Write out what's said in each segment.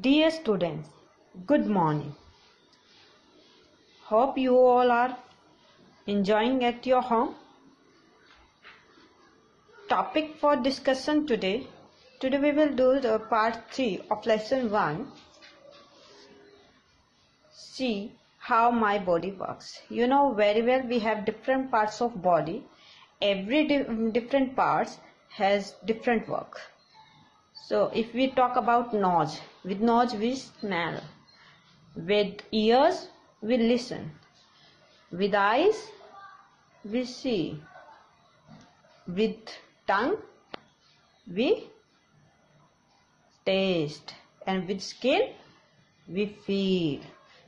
Dear students, good morning. Hope you all are enjoying at your home. Topic for discussion today. Today we will do the part 3 of lesson 1. See how my body works. You know very well we have different parts of body. Every di- different parts has different work. So if we talk about nose, with nose we smell. With ears we listen. With eyes we see. With tongue we taste. And with skin we feel.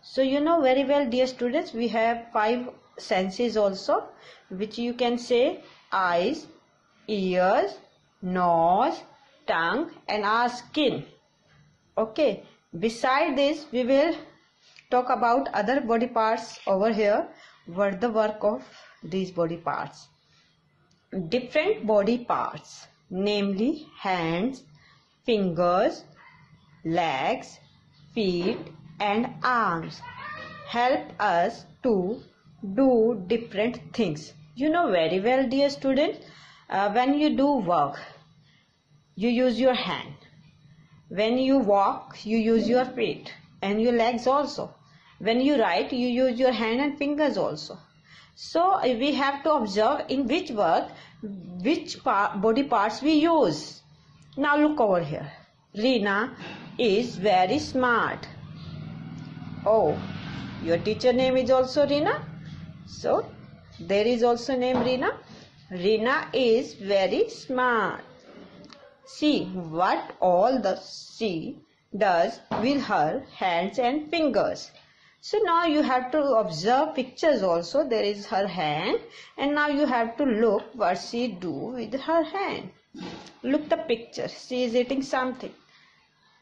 So you know very well dear students we have five senses also which you can say eyes, ears, nose, tongue and our skin. Okay beside this we will talk about other body parts over here. What the work of these body parts? Different body parts namely hands fingers legs feet and arms help us to do different things. You know very well dear students uh, when you do work you use your hand. When you walk you use your feet and your legs also. When you write you use your hand and fingers also. So uh, we have to observe in which work which part, body parts we use. Now look over here. Rina is very smart. Oh your teacher name is also Rina. so there is also name Rina. Rina is very smart see what all the she does with her hands and fingers. So now you have to observe pictures also. There is her hand and now you have to look what she do with her hand. Look the picture. She is eating something.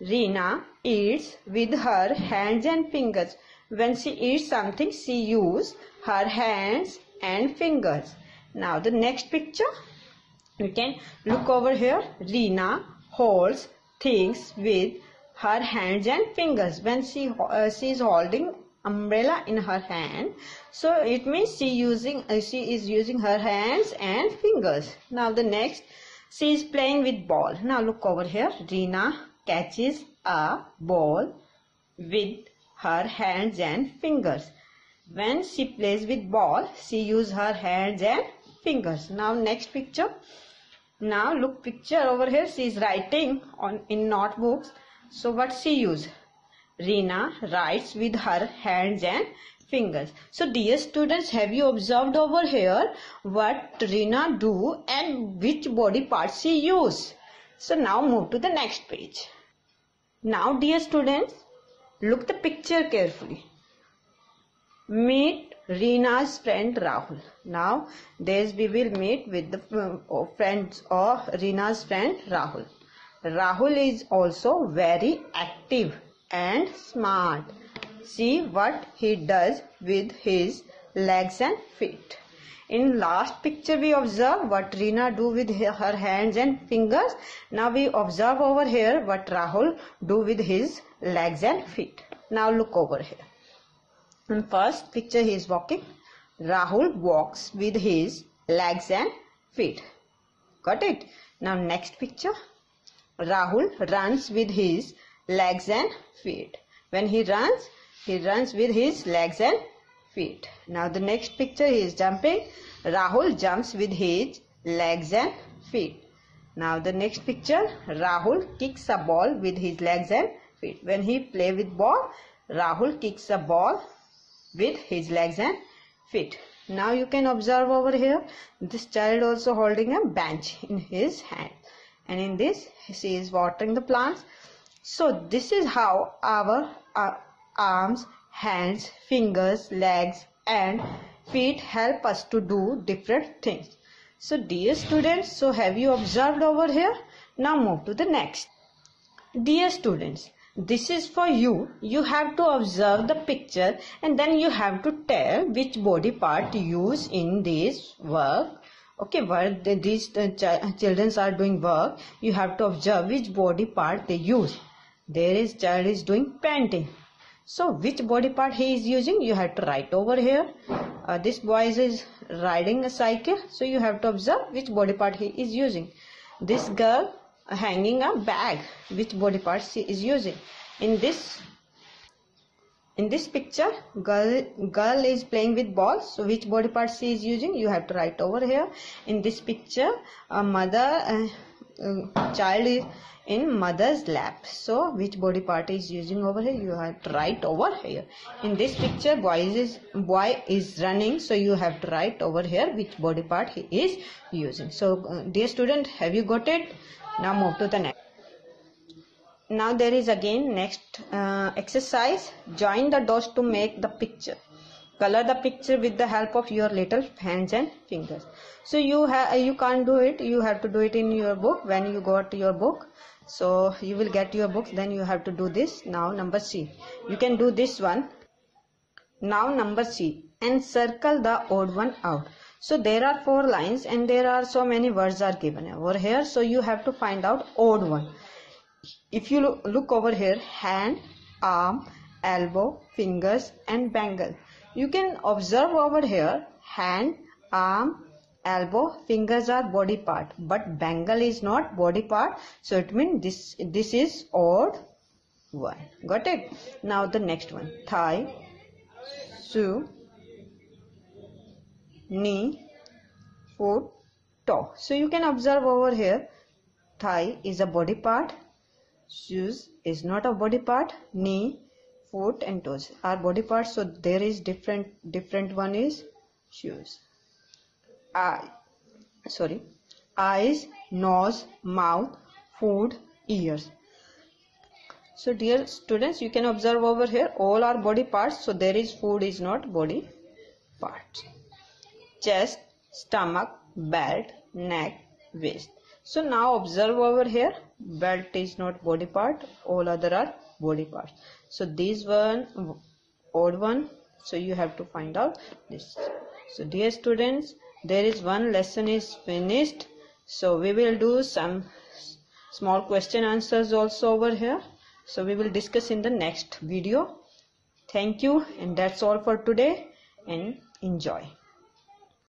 Reena eats with her hands and fingers. When she eats something she use her hands and fingers. Now the next picture you can look over here. Reena holds things with her hands and fingers. When she uh, she is holding umbrella in her hand so it means she using uh, she is using her hands and fingers. Now the next she is playing with ball. Now look over here. Reena catches a ball with her hands and fingers. When she plays with ball she use her hands and fingers. Now next picture now look picture over here. She is writing on in notebooks. So what she use? Reena writes with her hands and fingers. So dear students have you observed over here what Reena do and which body parts she use? So now move to the next page. Now dear students look the picture carefully. Meet Reena's friend Rahul. Now, this we will meet with the uh, friends of Reena's friend Rahul. Rahul is also very active and smart. See what he does with his legs and feet. In last picture we observe what Reena do with her hands and fingers. Now we observe over here what Rahul do with his legs and feet. Now look over here. In first picture he is walking. Rahul walks with his legs and feet. Got it? Now next picture. Rahul runs with his legs and feet. When he runs, he runs with his legs and feet. Now the next picture he is jumping. Rahul jumps with his legs and feet. Now the next picture Rahul kicks a ball with his legs and feet. When he play with ball, Rahul kicks a ball with his legs and feet. Now you can observe over here this child also holding a bench in his hand and in this she is watering the plants. So this is how our, our arms, hands, fingers, legs and feet help us to do different things. So dear students, so have you observed over here? Now move to the next. Dear students, this is for you. You have to observe the picture and then you have to tell which body part to use in this work. Okay while the, these uh, ch children are doing work you have to observe which body part they use. There is child is doing painting. So which body part he is using you have to write over here. Uh, this boy is riding a cycle so you have to observe which body part he is using. This girl hanging a bag which body part she is using. In this in this picture girl girl is playing with balls so which body part she is using you have to write over here. In this picture a mother uh, uh, child is in mother's lap. So which body part is using over here you have to write over here. In this picture boy is boy is running. So you have to write over here which body part he is using. So uh, dear student have you got it now move to the next now there is again next uh, exercise. Join the dots to make the picture. Color the picture with the help of your little hands and fingers. So you have you can't do it. You have to do it in your book. When you got your book so you will get your book then you have to do this. Now number c. You can do this one. Now number c. And circle the odd one out so there are four lines and there are so many words are given over here. So you have to find out odd one. If you look over here hand arm elbow fingers and bangle. You can observe over here hand arm elbow fingers are body part but bangle is not body part. So it means this this is odd one. Got it? Now the next one. Thigh shoe knee foot toe. So you can observe over here thigh is a body part shoes is not a body part knee foot and toes are body parts. So there is different different one is shoes. Eye sorry eyes nose mouth food ears. So dear students you can observe over here all are body parts. So there is food is not body parts chest stomach belt neck waist. So now observe over here. Belt is not body part. All other are body parts so this one odd one. So you have to find out this. So dear students there is one lesson is finished. So we will do some small question answers also over here. So we will discuss in the next video. Thank you and that's all for today and enjoy